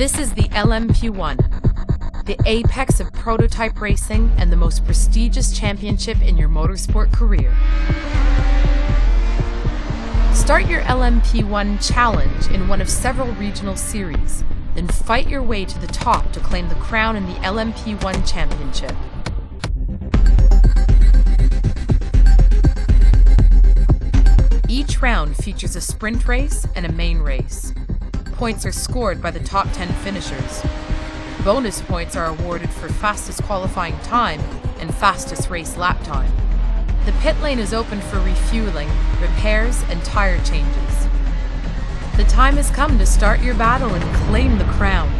This is the LMP1, the apex of prototype racing and the most prestigious championship in your motorsport career. Start your LMP1 challenge in one of several regional series, then fight your way to the top to claim the crown in the LMP1 championship. Each round features a sprint race and a main race. Points are scored by the top 10 finishers. Bonus points are awarded for fastest qualifying time and fastest race lap time. The pit lane is open for refueling, repairs, and tire changes. The time has come to start your battle and claim the crown.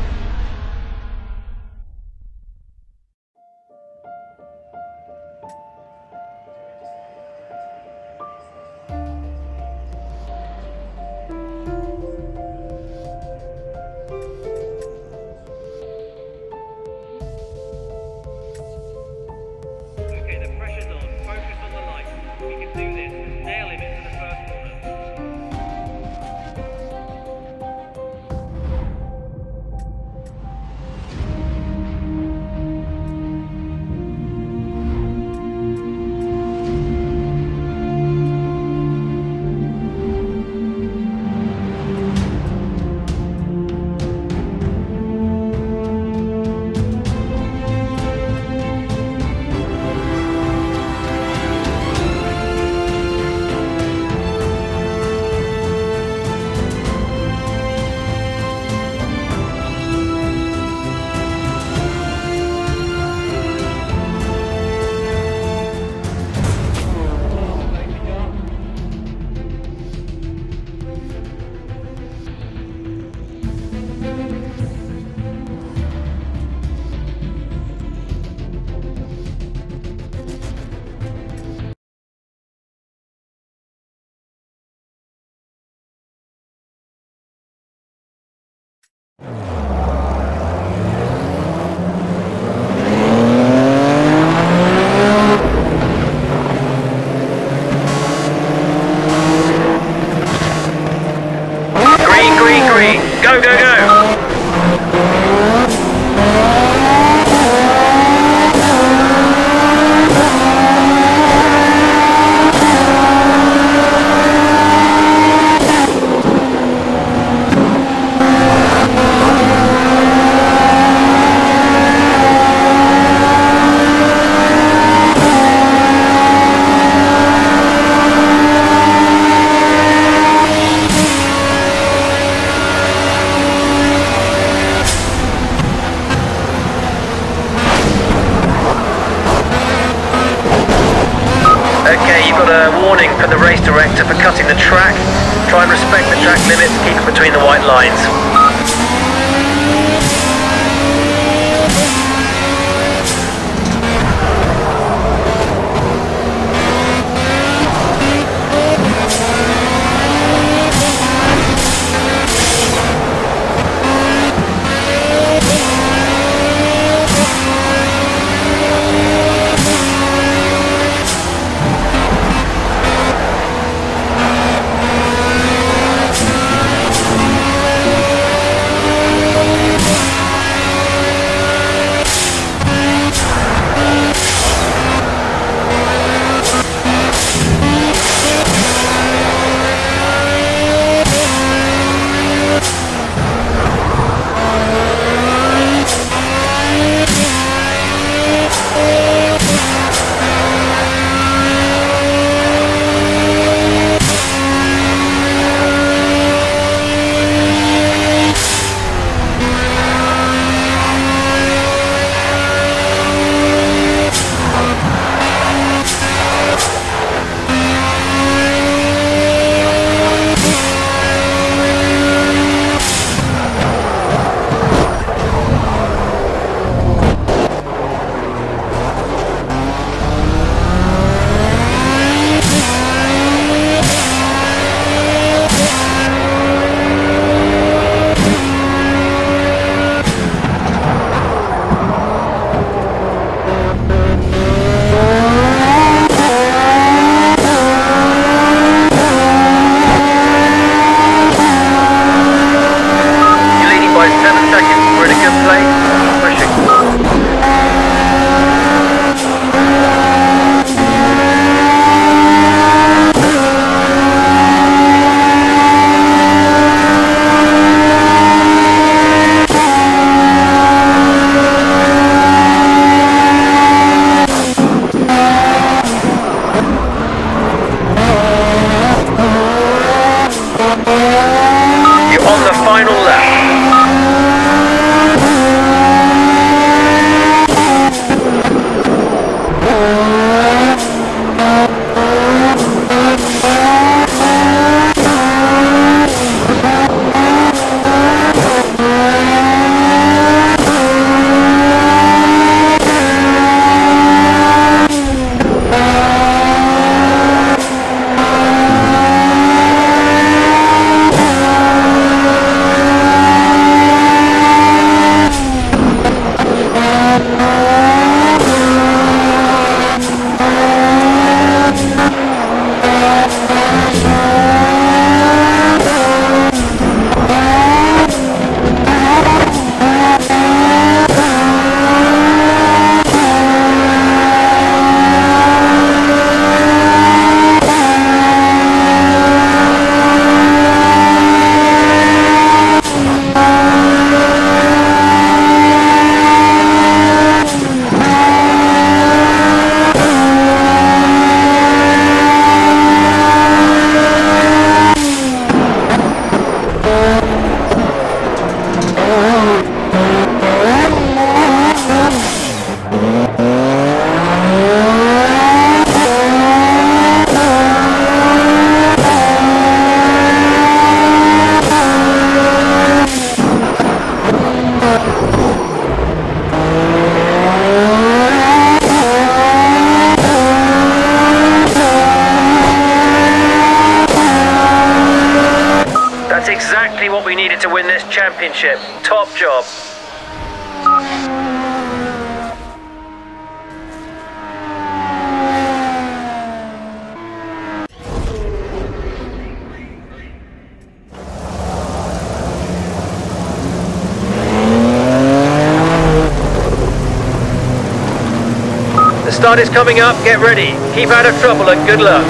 Start is coming up, get ready. Keep out of trouble and good luck.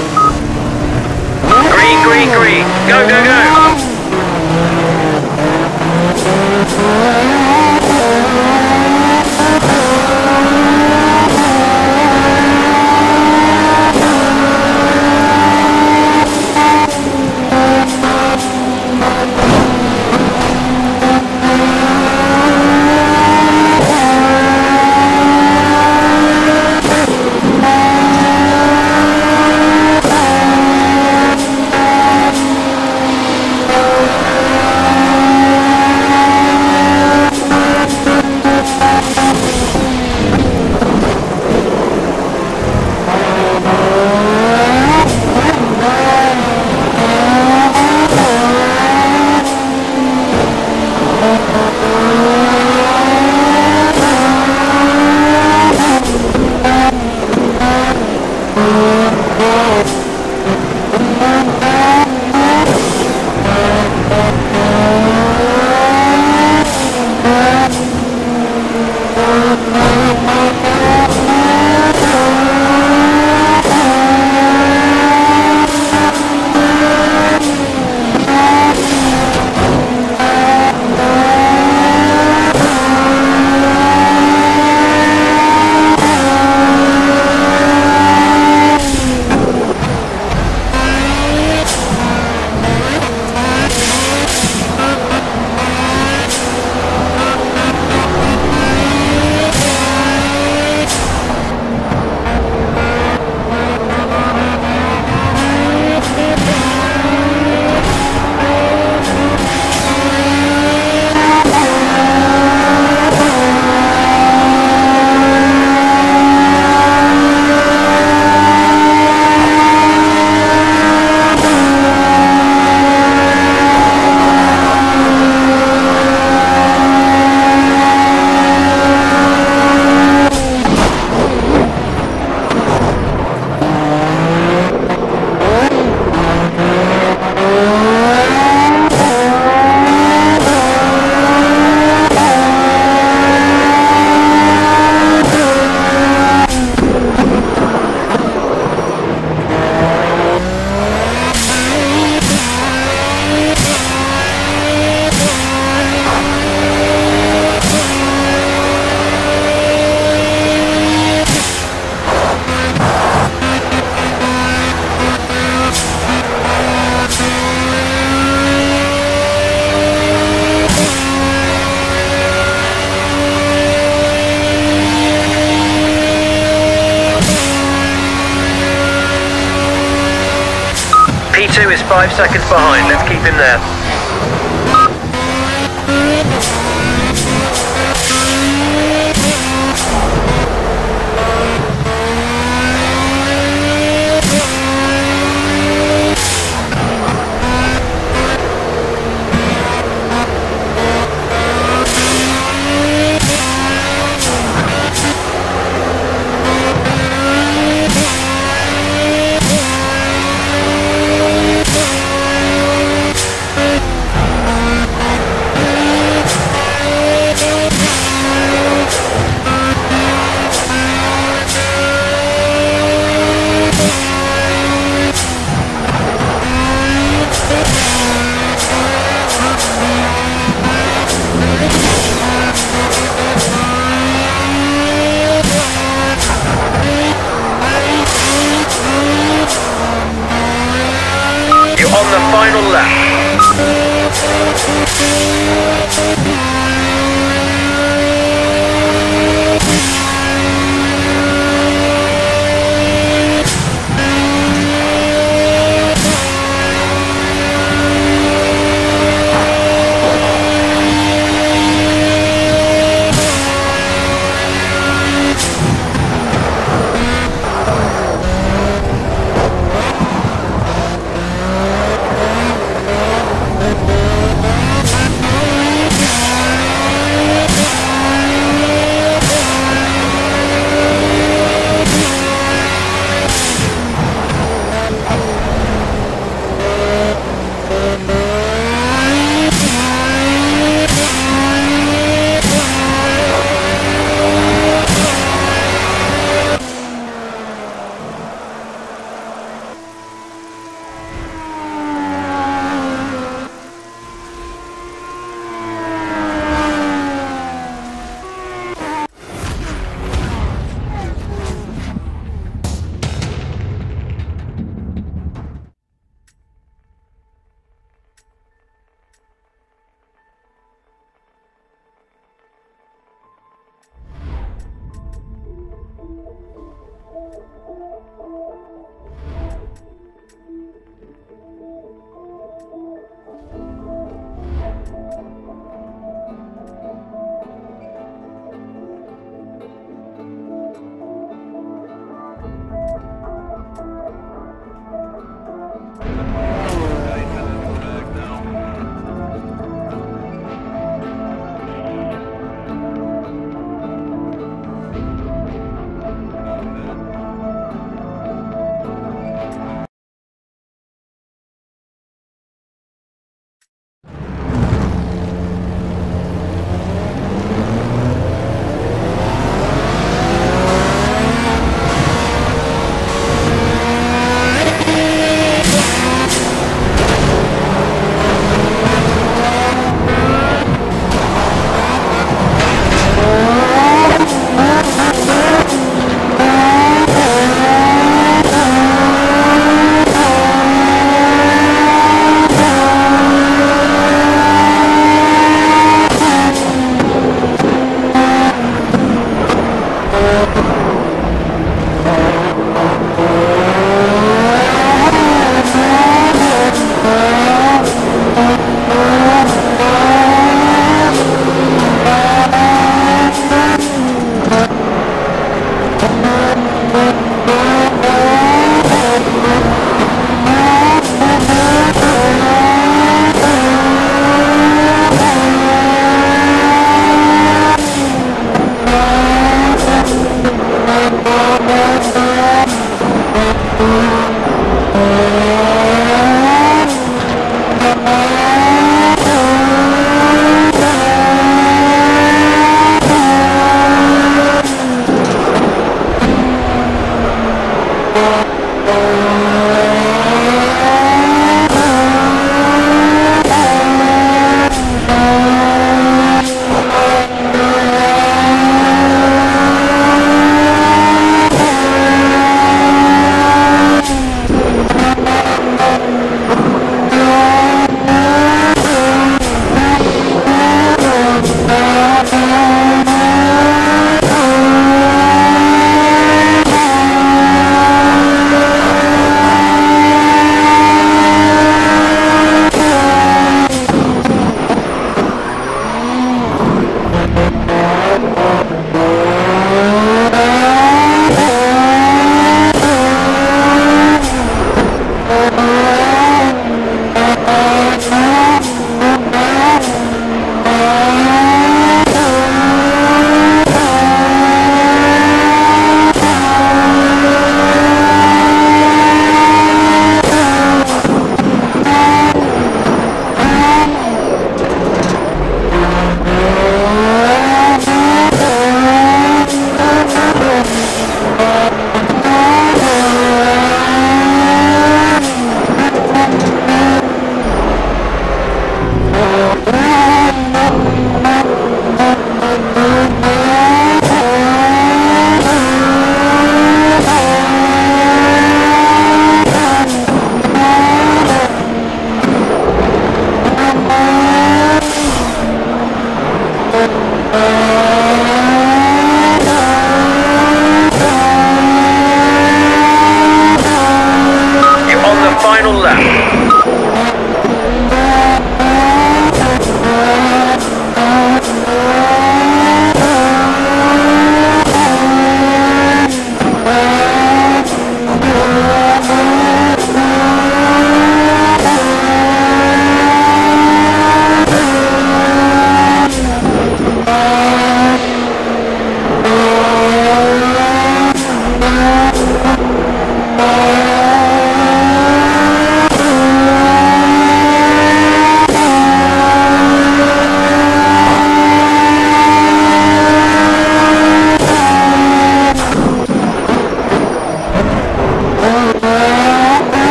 Green, green, green. Go, go, go.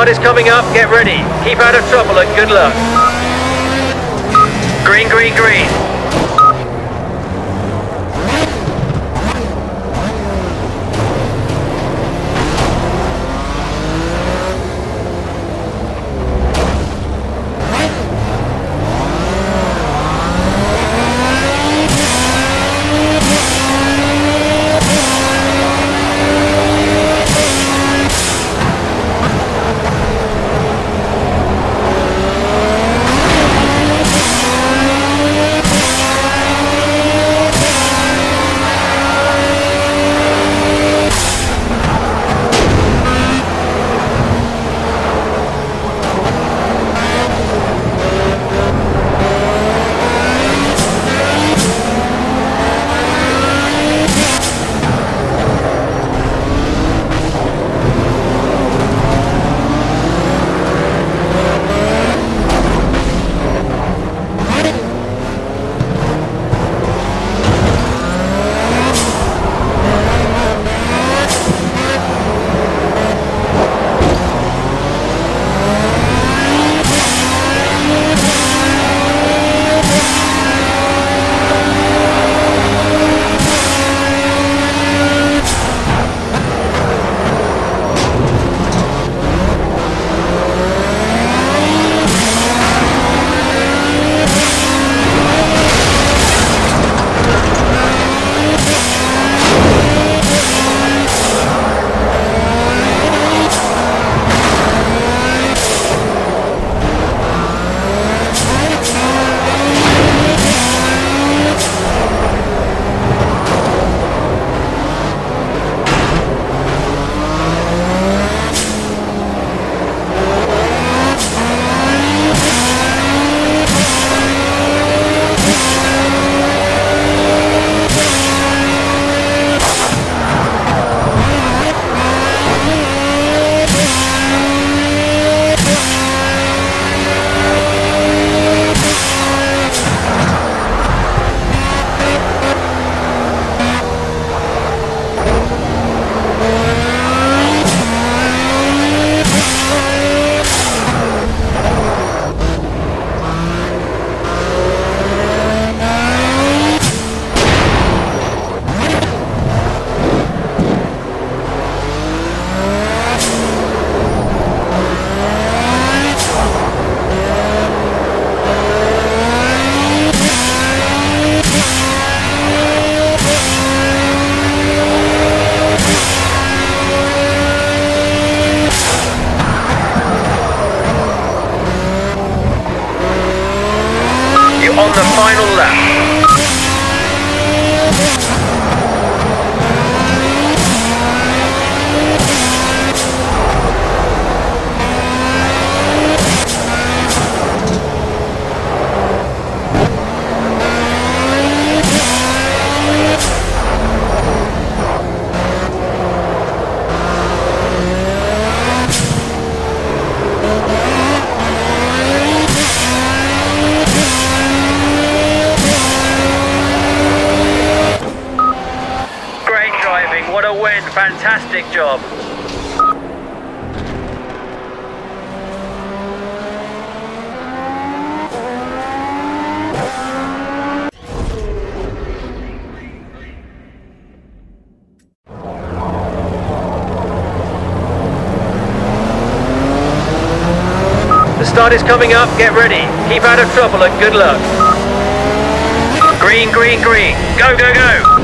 Start is coming up, get ready. Keep out of trouble and good luck. Green, green, green. Start is coming up. Get ready. Keep out of trouble and good luck. Green, green, green. Go, go, go.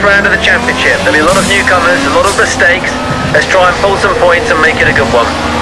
first round of the championship. There'll be a lot of newcomers, a lot of mistakes. Let's try and pull some points and make it a good one.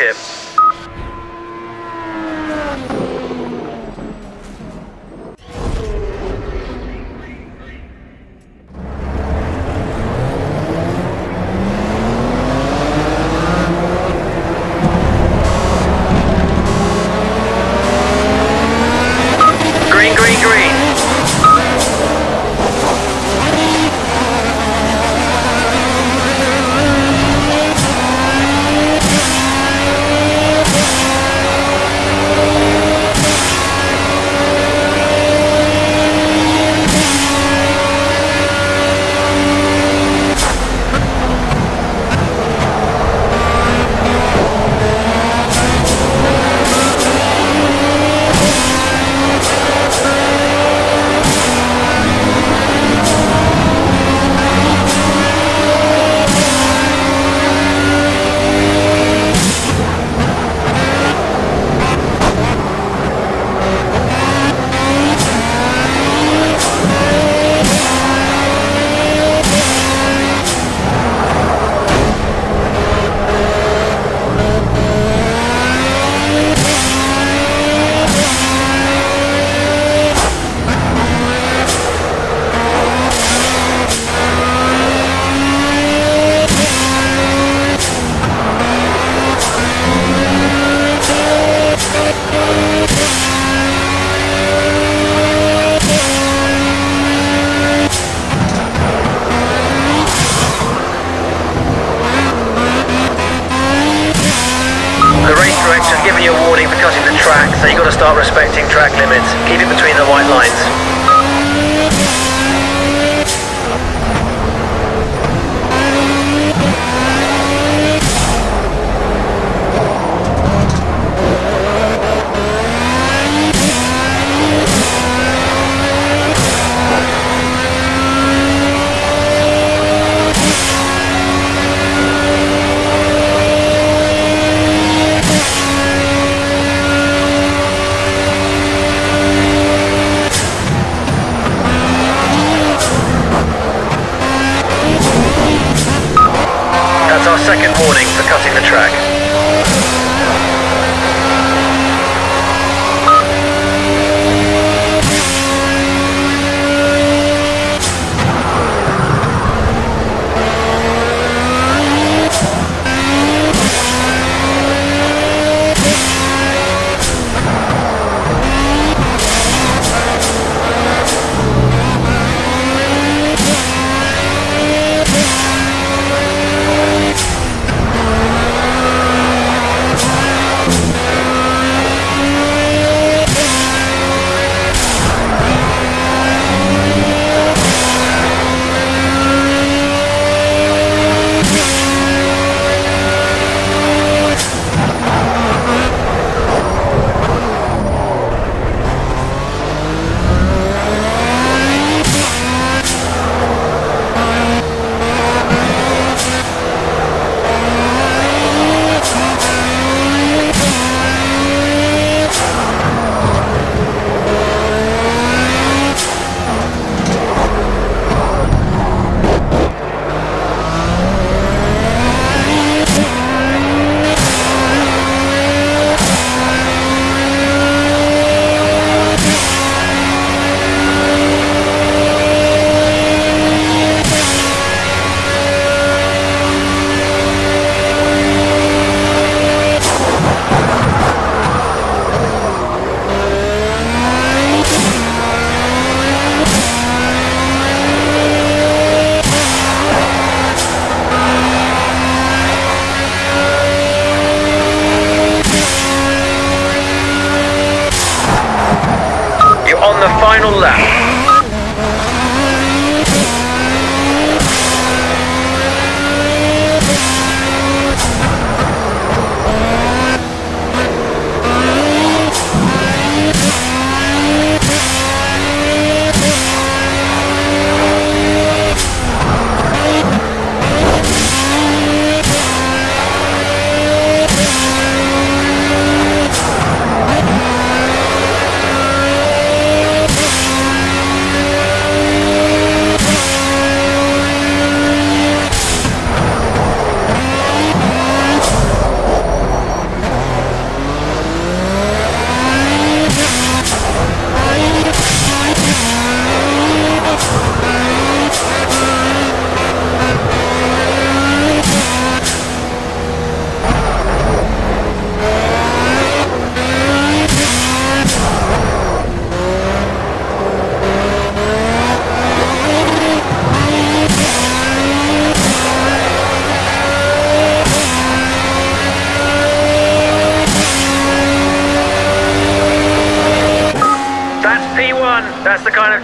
The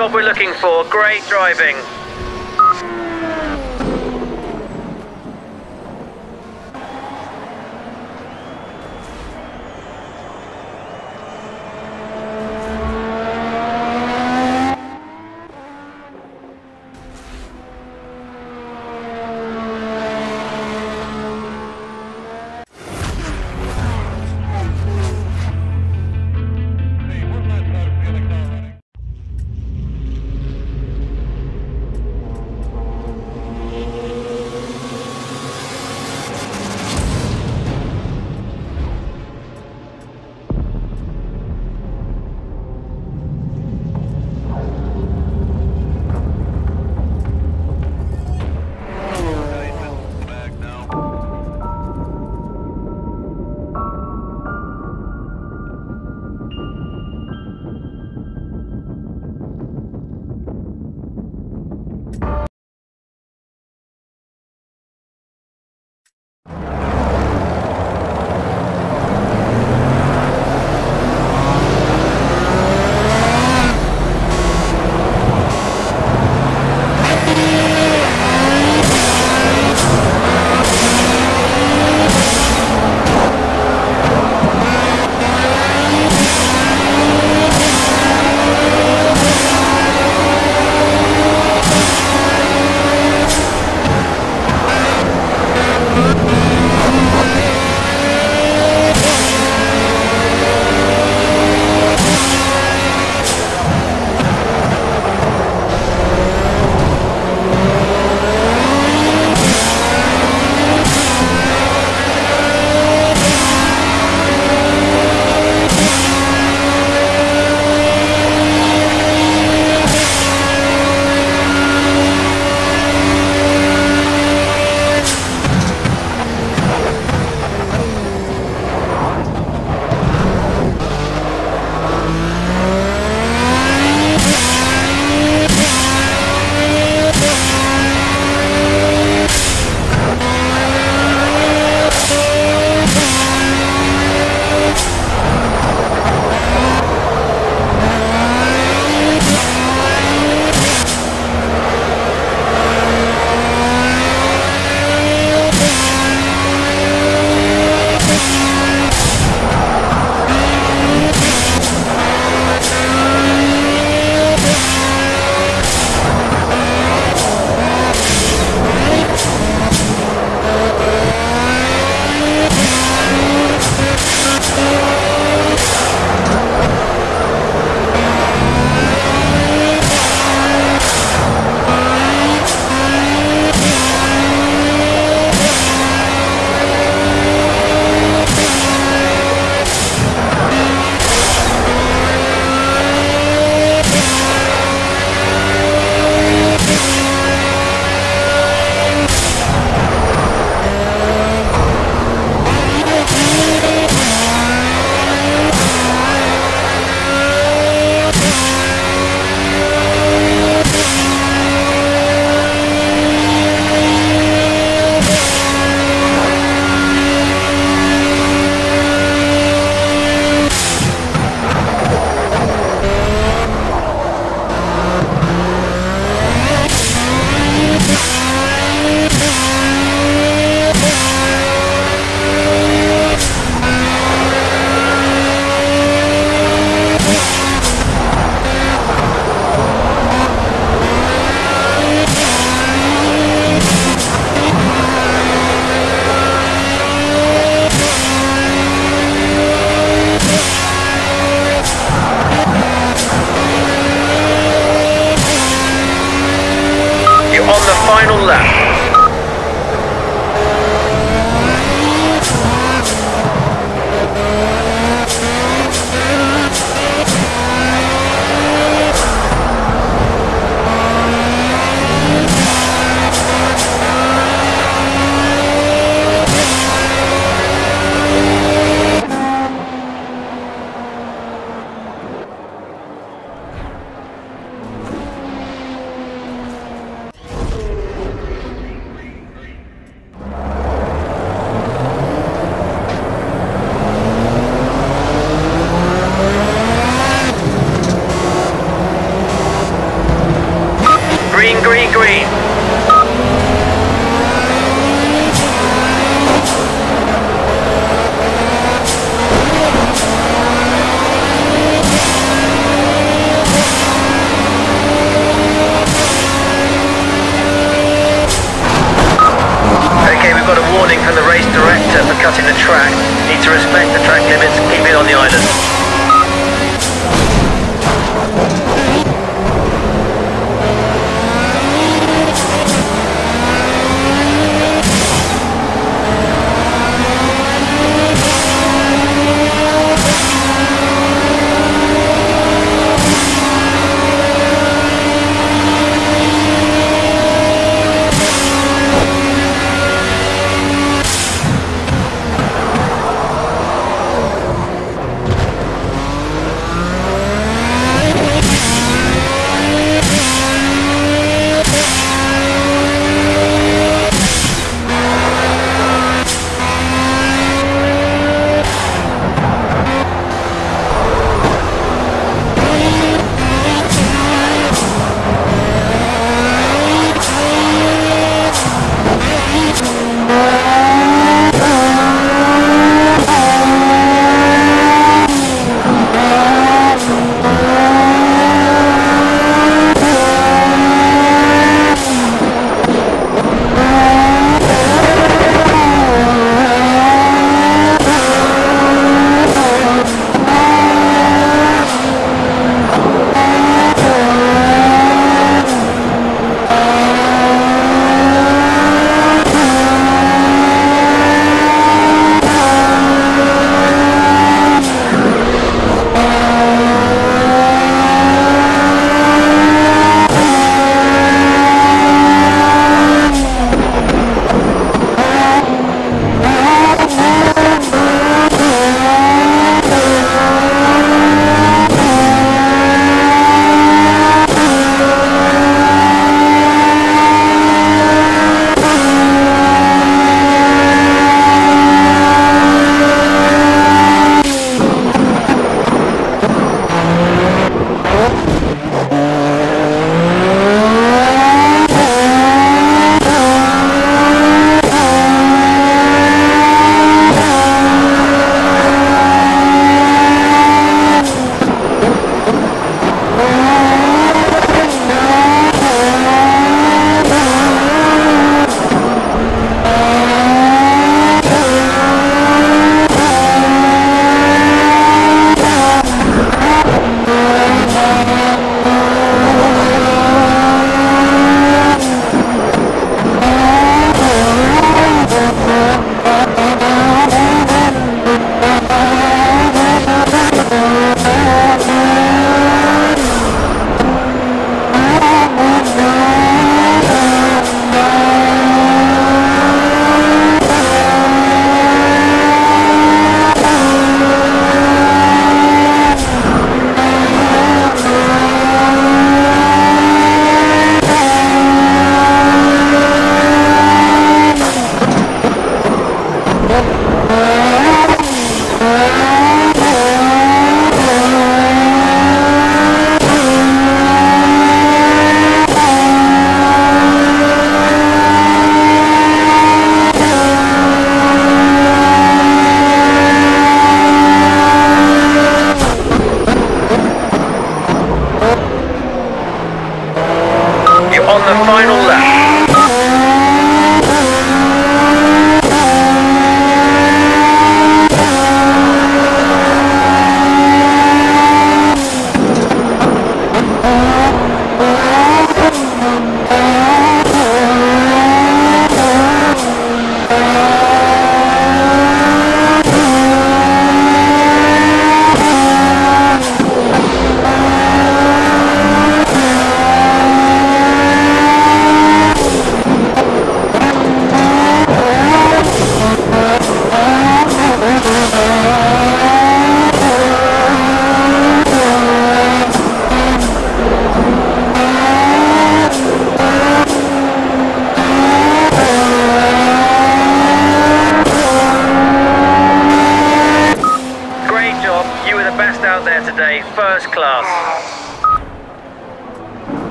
job we're looking for. Great driving.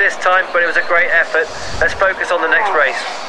This time, but it was a great effort. Let's focus on the next race.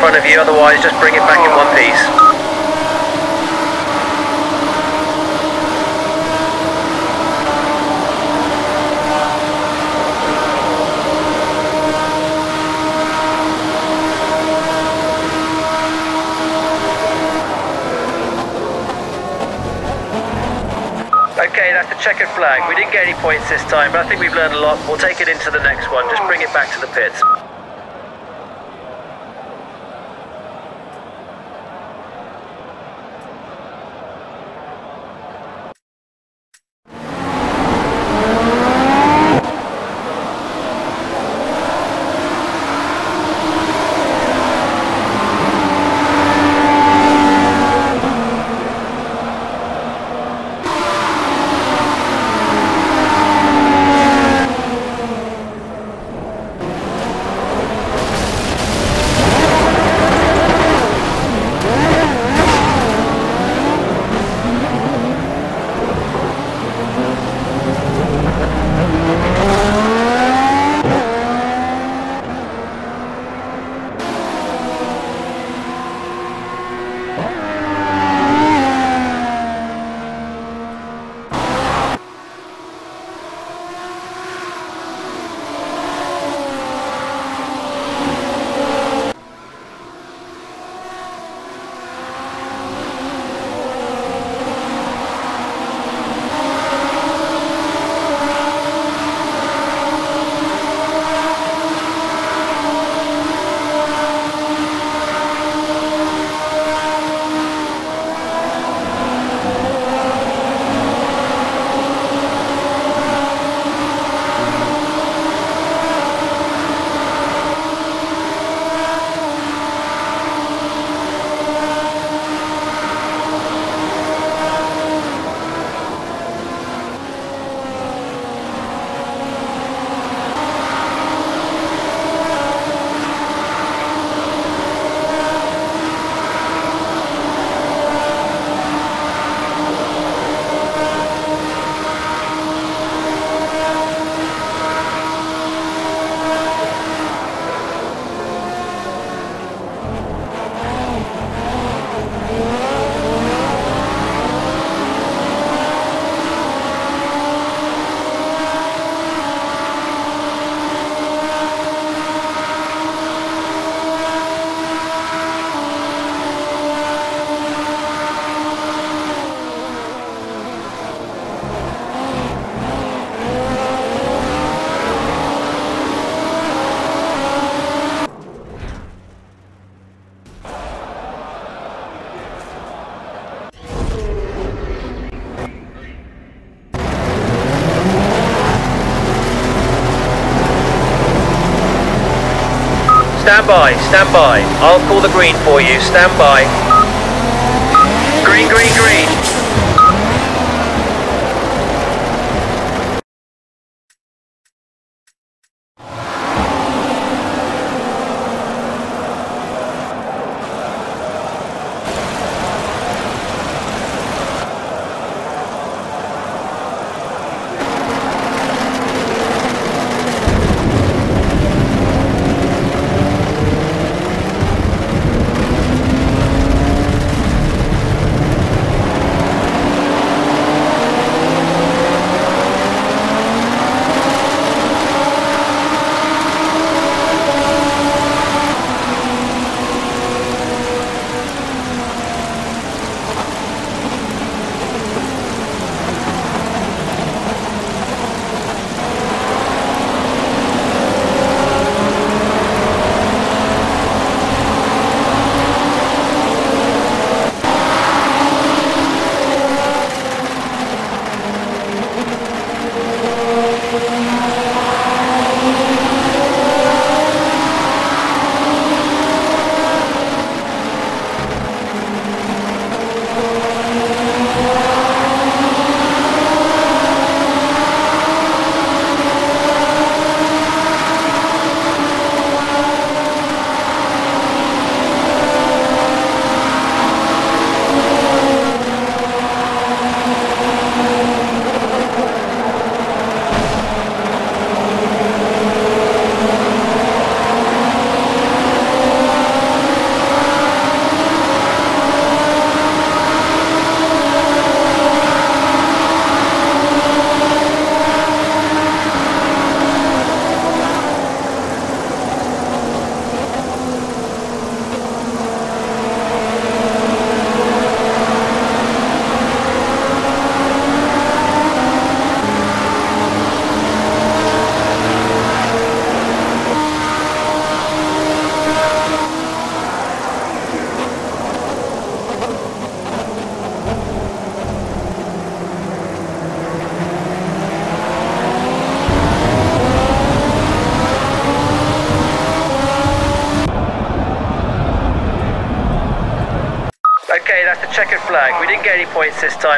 front of you, otherwise just bring it back in one piece. Okay, that's the checkered flag. We didn't get any points this time, but I think we've learned a lot. We'll take it into the next one. Just bring it back to the pits. by, stand by. I'll call the green for you, stand by. Green, green, green.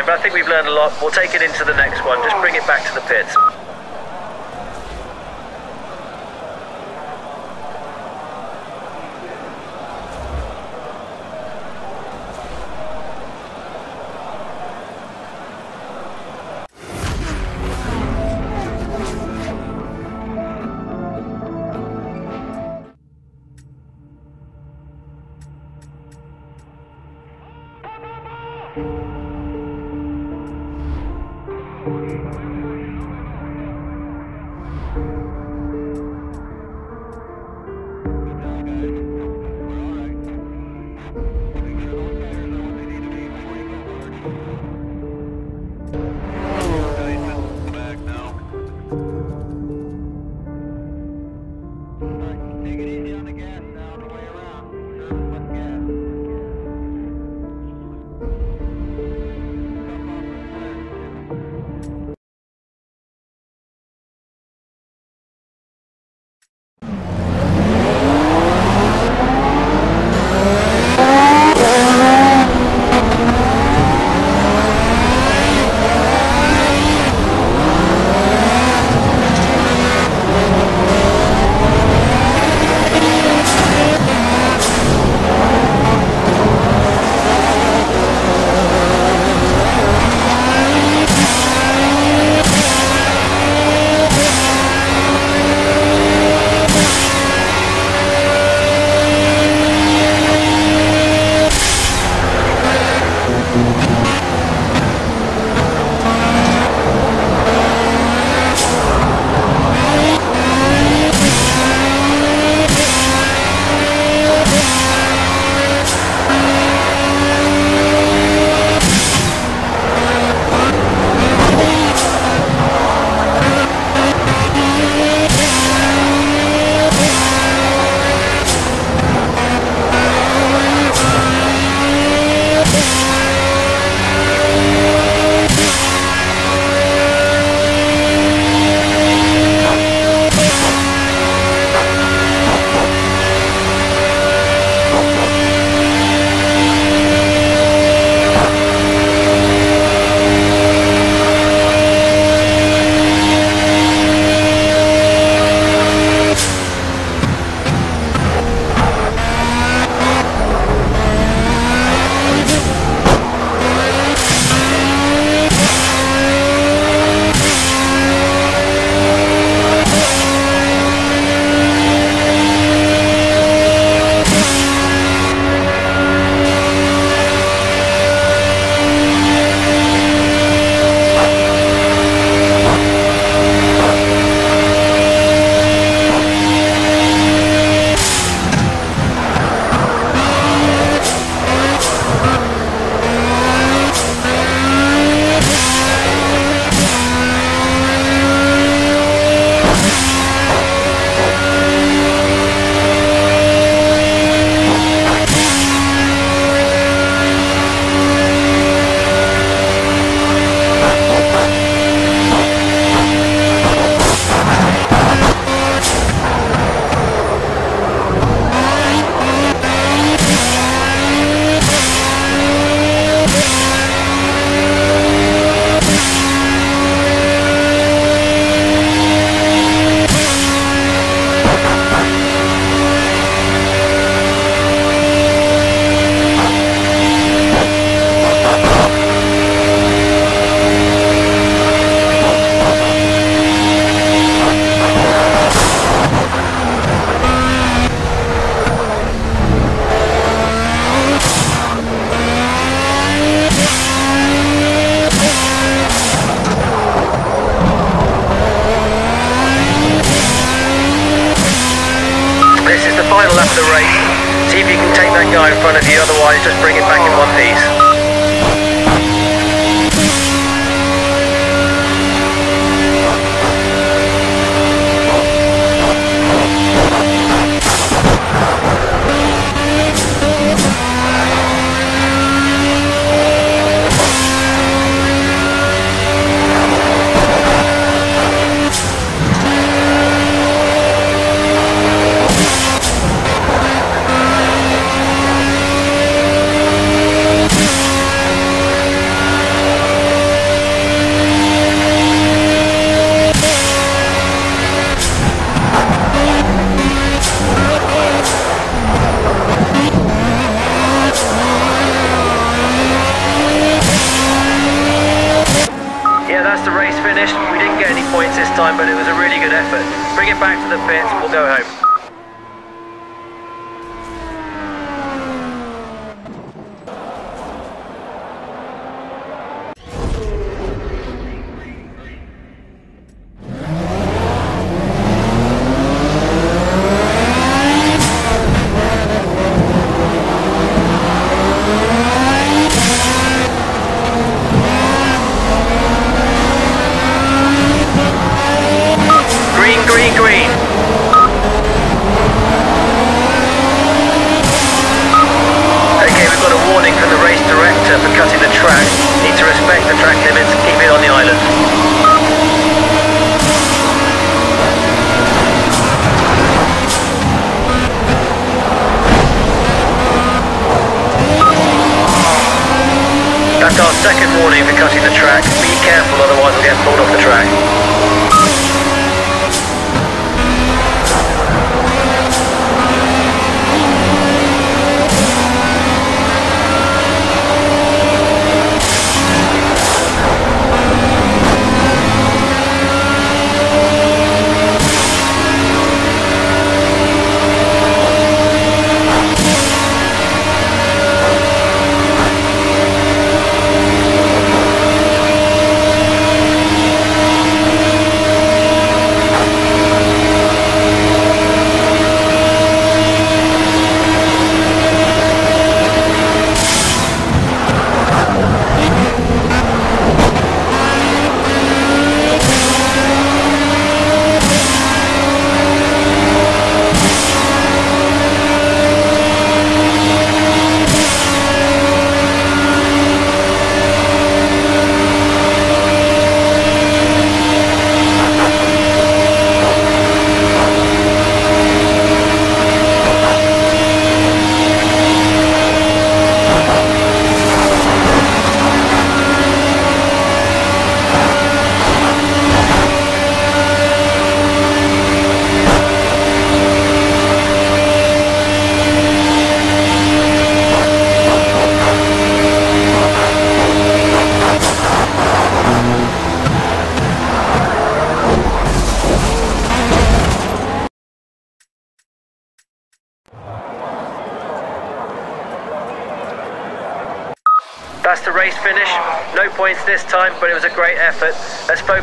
time, but I think we've learned a lot. We'll take it into the next. Great effort. Let's focus